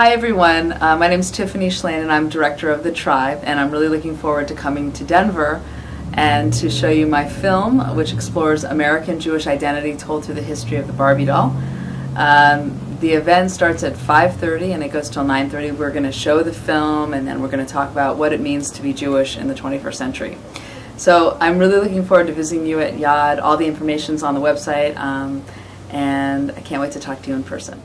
Hi everyone, uh, my name is Tiffany Shlain, and I'm director of The Tribe and I'm really looking forward to coming to Denver and to show you my film which explores American Jewish identity told through the history of the Barbie doll. Um, the event starts at 5.30 and it goes till 9.30. We're going to show the film and then we're going to talk about what it means to be Jewish in the 21st century. So I'm really looking forward to visiting you at YAD. All the information's on the website um, and I can't wait to talk to you in person.